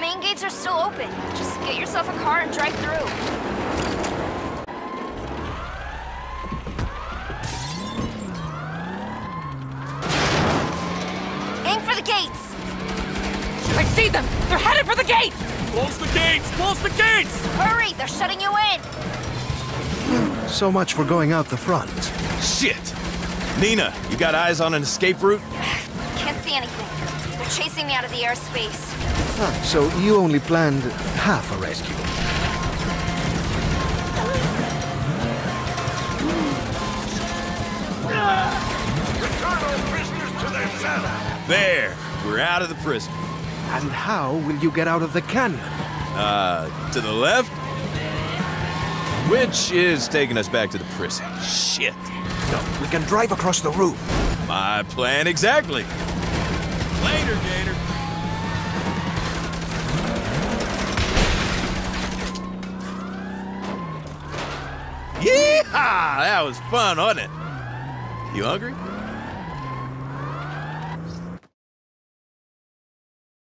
main gates are still open. Just get yourself a car and drive through. Aim for the gates! I see them! They're headed for the gate! Close the gates! Close the gates! Hurry, they're shutting you in! So much for going out the front. Shit! Nina, you got eyes on an escape route? Can't see anything. They're chasing me out of the airspace. Ah, so you only planned half a rescue. There! We're out of the prison. And how will you get out of the canyon? Uh, to the left? Which is taking us back to the prison. Shit. No, we can drive across the roof. My plan exactly. Later, Gator. Yeehaw! That was fun, wasn't it? You hungry?